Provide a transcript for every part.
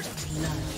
Blood.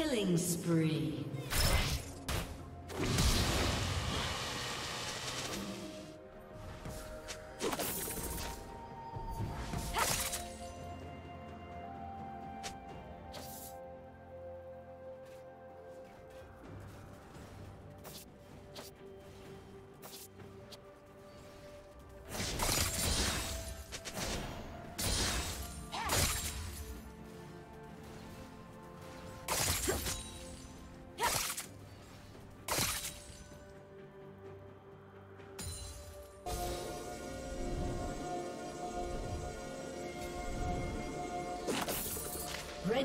Killing spree.